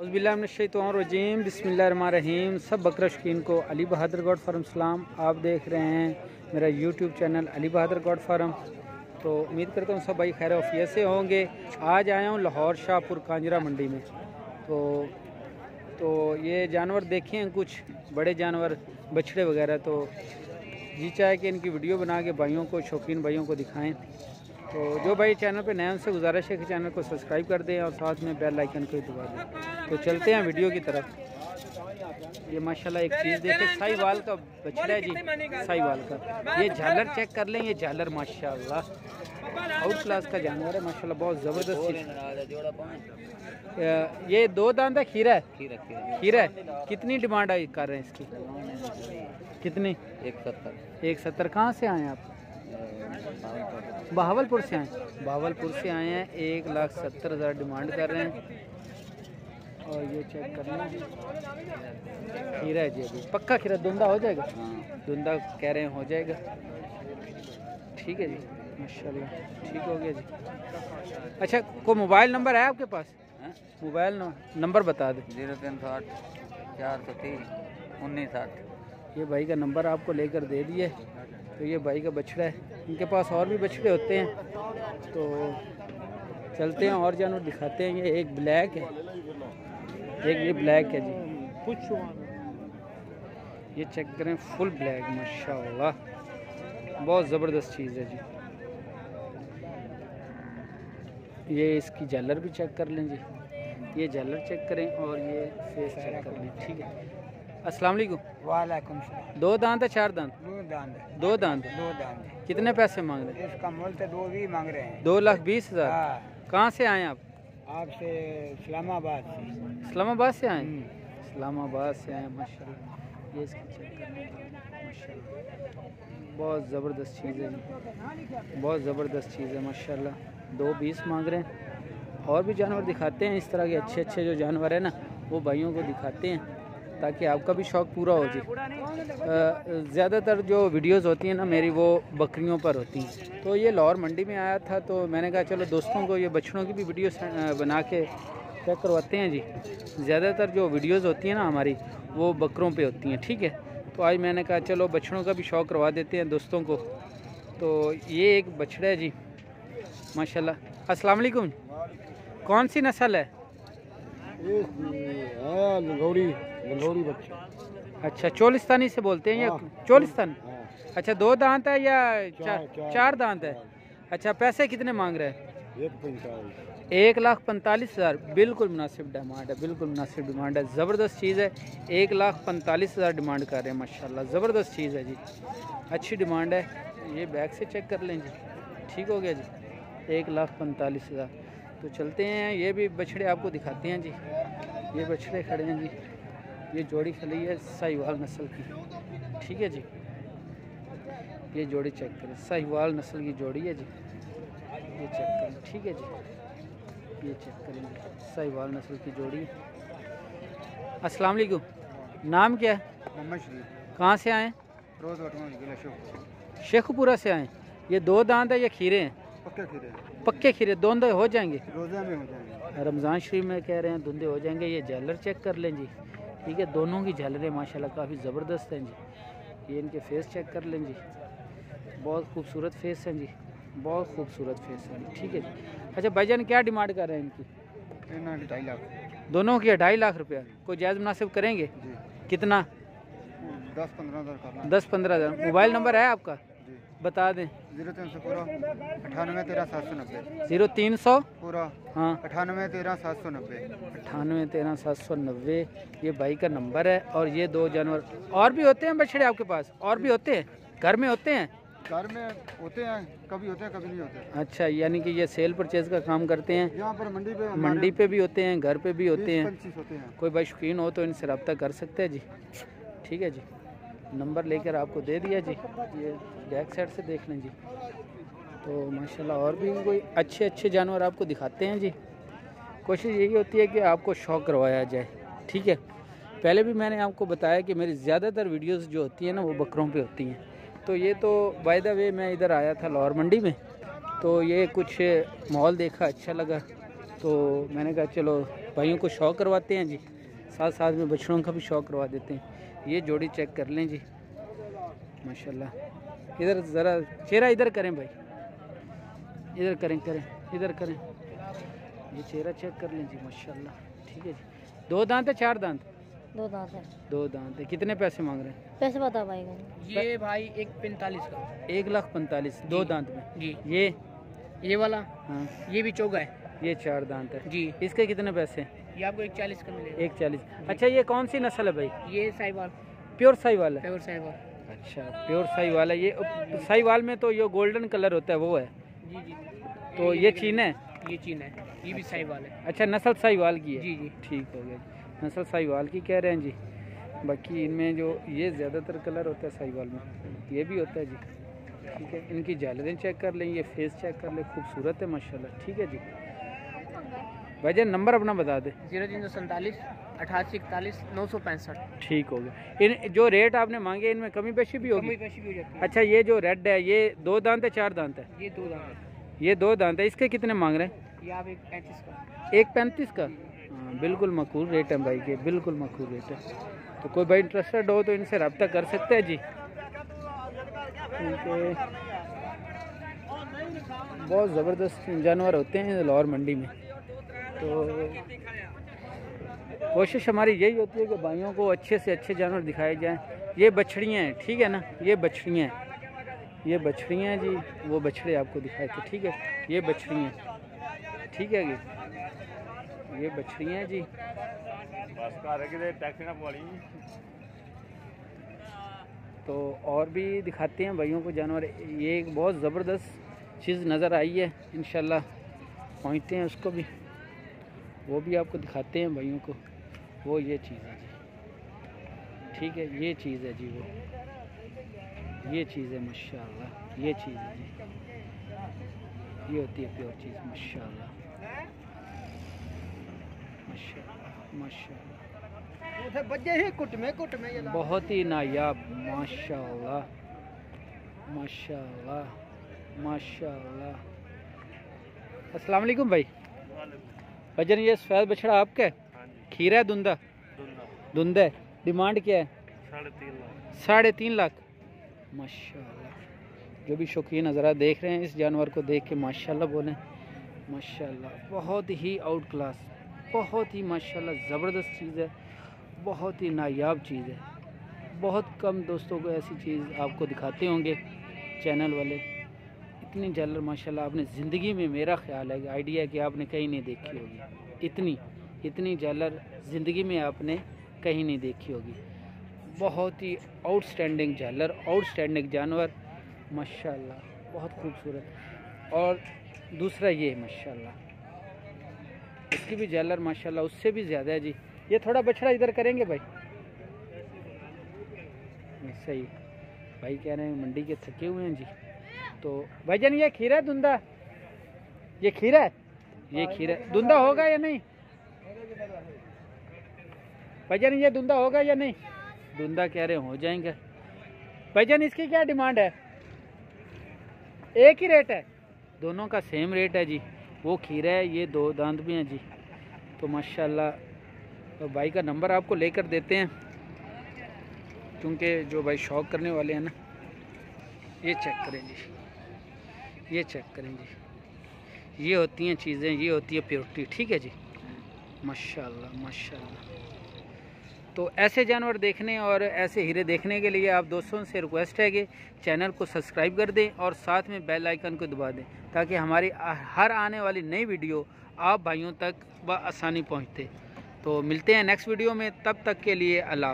रजीम बिस्मिल्लाहिर्रहमानिर्रहीम सब बकर को अली बहादुर गॉड फार्म, सलाम। आप देख रहे हैं मेरा YouTube channel Ali Bahadur goat farm. तो उम्मीद करता हूँ सब भाई खैर वफियत से होंगे। आज आया हूँ लाहौर शाहपुर कांजरा मंडी में। तो तो ये जानवर देखे हैं कुछ, बड़े जानवर, बछड़े वगैरह। तो जी चाहे कि इनकी वीडियो बना के भाइयों को, शौकीन भाइयों को दिखाएँ। तो जो भाई चैनल पे नए उनसे गुजारिश है कि चैनल को सब्सक्राइब कर दें और साथ में बेल आइकन को दबा दें। तो चलते हैं वीडियो की तरफ़। ये माशाल्लाह एक चीज़ देखे साईवाल का बछड़ा है जी साईवाल का। ये झालर चेक कर लें ये झालर माशाल्लाह। आउट क्लास का जानवर है माशाल्लाह बहुत ज़बरदस्त ये दो दांत है खीरा है? खीरा है? कितनी डिमांड आई कर रहे हैं इसकी? कितनी? एक सत्तर। एक सत्तर। कहाँ से आए हैं आप? बहावलपुर से आए बहावलपुर से आए हैं एक लाख सत्तर हज़ार डिमांड कर रहे हैं। और ये चेक करना खीरा है। जी अभी। पक्का खीरा धुंधा हो जाएगा? धुंधा कह रहे हैं हो जाएगा। ठीक है जी। माशाल्लाह। ठीक हो गया जी। अच्छा कोई मोबाइल नंबर है आपके पास? मोबाइल नंबर बता दें। ज़ीरो तीन सौ आठ चार सौ तीस उन्नीस आठ। ये भाई का नंबर आपको लेकर दे दिए। तो ये भाई का बछड़ा है। इनके पास और भी बछड़े होते हैं। तो चलते हैं और जानवर दिखाते हैं। ये एक ब्लैक है। एक ये ब्लैक है जी। कुछ ये चेक करें फुल ब्लैक माशाल्लाह। बहुत ज़बरदस्त चीज़ है जी। ये इसकी झालर भी चेक कर लें जी। ये झालर चेक करें और ये फेस चेक कर लें। ठीक है। अस्सलाम वालेकुम। दो दांत है चार दांत? दांत दो दांत दो? दांत कितने पैसे मांग रहे हैं? इसका मूल्य तो दो भी मांग रहे हैं। दो लाख बीस हज़ार? हाँ। कहाँ से आए आप? आपसे इस्लामाबाद से। इस्लामाबाद से आए? इस्लामाबाद से आए माशाल्लाह। ये इसकी चेक करने बहुत ज़बरदस्त चीज़ है। बहुत ज़बरदस्त चीज़ है माशाल्लाह। दो बीस मांग रहे हैं। और भी जानवर दिखाते हैं इस तरह के अच्छे अच्छे जो जानवर है ना वो भाइयों को दिखाते हैं। ताकि आपका भी शौक़ पूरा हो जाए ज़्यादातर जो वीडियोस होती हैं ना, मेरी वो बकरियों पर होती हैं। तो ये लाहौर मंडी में आया था तो मैंने कहा, चलो दोस्तों को, ये बछड़ों की भी वीडियो बना के चेक करवाते हैं जी? ज़्यादातर जो वीडियोस होती हैं ना हमारी, वो बकरों पे होती हैं, ठीक है? तो आज मैंने कहा, चलो बछड़ों का भी शौक़ करवा देते हैं दोस्तों को। तो ये एक बछड़ा है जी अस्सलाम वालेकुम। कौन सी नस्ल है? लंगौरी बच्चे। अच्छा चोलिस्तानी से बोलते हैं या चोलिस्तान? अच्छा दो दांत है या चार चार- चार दांत है? अच्छा पैसे कितने मांग रहे हैं? एक एक लाख पैंतालीस हज़ार। बिल्कुल मुनासिब डिमांड है बिल्कुल मुनासिब डिमांड है। ज़बरदस्त चीज़ है। एक लाख पैंतालीस हज़ार डिमांड कर रहे हैं माशाल्लाह। ज़बरदस्त चीज़ है जी। अच्छी डिमांड है। ये बैग से चेक कर लें जी। ठीक हो गया जी। एक लाख पैंतालीस हज़ार। तो चलते हैं। ये भी बछड़े आपको दिखाते हैं जी। ये बछड़े खड़े हैं जी। ये जोड़ी खड़ी है साहिवाल नस्ल की। ठीक है जी? ये जोड़ी चेक करें। साहिवाल नस्ल की जोड़ी है जी। ये चेक करें। ठीक है जी? ये चेक करेंगे। साहिवाल नस्ल की जोड़ी। अस्सलाम वालेकुम। नाम क्या है? मोहम्मद शरीफ। कहाँ से आए? रोज शेखपुरा। से आए। ये दो दांत है या खीरे हैं? पक्के खीरे पक्के खीरे। दोनों हो जाएँगे? रोजा में हो जाएँगे। रमज़ान शरीफ में कह रहे हैं धुंधे हो जाएँगे। ये झालर चेक कर लें जी। ठीक है दोनों की झालरें माशाल्लाह काफ़ी ज़बरदस्त हैं जी। ये इनके फेस चेक कर लें जी। बहुत खूबसूरत फेस हैं जी। बहुत खूबसूरत फेस हैं जी ठीक है जी। अच्छा भाईजान क्या डिमांड कर रहे हैं इनकी? ढाई लाख। दोनों की ढाई लाख रुपया? कोई जायज़ मुनासिब करेंगे? जी। कितना? दस पंद्रह हज़ार दस पंद्रह हज़ार। मोबाइल नंबर है आपका? बता दें। ज़ीरो तीन सौ पूरा अठानवे तेरह सात सौ नब्बे। ज़ीरो तीन सौ? पूरा हाँ। अठानवे तेरह सात सौ नब्बे। अठानवे तेरह सात सौ नब्बे ये भाई का नंबर है और ये दो जानवर और भी होते हैं बछड़े आपके पास? और भी होते हैं? घर में होते हैं? घर में होते हैं कभी होते हैं कभी नहीं होते। अच्छा यानी कि ये सेल परचेज का काम करते हैं? यहाँ पर मंडी पे मंडी पे भी होते हैं घर पे भी होते हैं? होते हैं। कोई भाई शौकीन हो तो इनसे रब्ता कर सकते हैं जी? ठीक है जी। नंबर लेकर आपको दे दिया जी। ये बैक साइड से देख लें जी। तो माशाल्लाह और भी कोई अच्छे अच्छे जानवर आपको दिखाते हैं जी। कोशिश यही होती है कि आपको शौक़ करवाया जाए। ठीक है? पहले भी मैंने आपको बताया कि मेरी ज़्यादातर वीडियोस जो होती हैं ना, वो बकरों पे होती हैं। तो ये तो बाय द वे मैं इधर आया था लाहौर मंडी में। तो ये कुछ माहौल देखा अच्छा लगा। तो मैंने कहा, चलो, भाइयों को शौक करवाते हैं जी। साथ साथ में बछड़ों का भी शौक करवा देते हैं। ये जोड़ी चेक कर लें जी। माशाल्लाह। इधर ज़रा चेहरा इधर करें भाई। इधर करें करें इधर करें। ये चेहरा चेक कर लें जी माशाल्लाह। ठीक है जी। दो दांत है चार दांत? दो दांत है। दो दांत है। कितने पैसे मांग रहे हैं? पैसे बता पाएगा। ये भाई एक पैंतालीस का। एक लाख पैंतालीस दो दांत में। जी। ये? ये वाला? हाँ। ये भी चौगा है। ये चार दांत है। जी। इसके कितने पैसे? ये आपको एक चालीस का मिलेगा। एक चालीस अच्छा ये कौन सी नस्ल है भाई? ये साहिवाल। प्योर साहीवाल है? प्योर साहिवाल। अच्छा प्योर साहिवाल है। ये साहिवाल में तो ये गोल्डन कलर होता है वो है। जी जी। तो ये चीन है? ये चीन है। ये भी साहिवाल है। अच्छा नस्ल साहीवाल की है? जी जी। ठीक हो गया नस्ल साहिवाल की कह रहे हैं जी। बाकी इनमें जो ये ज़्यादातर कलर होता है साहिवाल में ये भी होता है जी। ठीक है इनकी जालरें चेक कर लें ये फेस चेक कर लें खूबसूरत है माशाल्लाह। ठीक है जी। भाईजान नंबर अपना बता दे। ज़ीरो तीन सौ सैंतालीस अठासी इकतालीस नौ सौ पैंसठ। ठीक हो गया। इन जो रेट आपने मांगे इनमें कमी पेशी भी होगी? कमी पेशी भी हो जाती है। अच्छा ये जो रेड है ये दो दांत है चार दांत है? ये दो है। ये दो दांत है इसके कितने मांग रहे हैं? ये आप एक पैंतीस का। एक पैंतीस का? हाँ बिल्कुल मकूल रेट है भाई के बिल्कुल मकूल रेट है। तो कोई भाई इंटरेस्टेड हो तो इनसे रब्ता कर सकते हैं जी। बहुत ज़बरदस्त जानवर होते हैं लाहौर मंडी में। तो कोशिश हमारी यही होती है कि भाइयों को अच्छे से अच्छे जानवर दिखाए जाएँ। ये बछड़ियाँ हैं ठीक है ना? ये बछड़ियाँ हैं। ये बछड़ियाँ जी वो बछड़े आपको दिखाए थे ठीक है? ये बछड़ियाँ ठीक है जी? ये बछड़ियाँ जी। तो और भी दिखाते हैं भाइयों को जानवर। ये एक बहुत ज़बरदस्त चीज़ नज़र आई है इन पहुँचते हैं उसको भी। वो भी आपको दिखाते हैं भाइयों को। वो ये चीज़ है जी। ठीक है ये चीज़ है जी वो। ये चीज़ है माशाल्लाह। ये चीज़ है जी। ये होती है प्योर चीज़ माशाल्लाह। माशाल्लाह माशाल्लाह। बच्चे ही कुट में कुट में ये बहुत ही नायाब माशाल्लाह। माशाल्लाह माशाल्लाह। अस्सलाम वालेकुम भाई। भजन ये सफ़ेद बछड़ा आपका? है खीरा है धुंदा धुंदा है। डिमांड क्या है? साढ़े तीन लाख। माशाल्लाह। जो भी शौकीन नज़रा देख रहे हैं इस जानवर को देख के माशाल्लाह बोलें। माशाल्लाह। बहुत ही आउट क्लास बहुत ही माशाल्लाह ज़बरदस्त चीज़ है। बहुत ही नायाब चीज़ है। बहुत कम दोस्तों को ऐसी चीज़ आपको दिखाते होंगे चैनल वाले। इतनी जालर, माशाल्लाह, आपने ज़िंदगी में मेरा ख्याल है आइडिया कि आपने कहीं नहीं देखी होगी। इतनी इतनी जालर ज़िंदगी में आपने कहीं नहीं देखी होगी। बहुत ही आउटस्टैंडिंग जालर आउटस्टैंडिंग जानवर, माशाल्लाह, बहुत खूबसूरत। और दूसरा ये माशाल्लाह, इसकी भी जालर, माशाल्लाह, उससे भी ज़्यादा है जी। ये थोड़ा बछड़ा इधर करेंगे भाई? सही। भाई कह रहे हैं, मंडी के थके हुए हैं जी। तो भाईजान, ये खीरा है धुंधा ये खीरा है? ये खीरा धुंधा होगा या नहीं? भाईजान, ये धुंधा होगा या नहीं? धुंधा कह रहे हो जाएँगे। भाईजान, इसकी क्या डिमांड है? एक ही रेट है? दोनों का सेम रेट है जी। वो खीरा है, ये दो दांत भी हैं जी। तो माशाल्लाह तो भाई का नंबर आपको लेकर देते हैं। क्योंकि जो भाई शौक करने वाले हैं ना, ये चेक करें जी। ये चेक करें जी। ये होती हैं चीज़ें, ये होती है प्योरिटी ठीक है जी? माशाल्लाह माशाल्लाह। तो ऐसे जानवर देखने और ऐसे हीरे देखने के लिए आप दोस्तों से रिक्वेस्ट है कि चैनल को सब्सक्राइब कर दें और साथ में बेल आइकन को दबा दें, ताकि हमारी हर आने वाली नई वीडियो आप भाइयों तक बसानी पहुँचते तो मिलते हैं नेक्स्ट वीडियो में, तब तक के लिए अल्लाह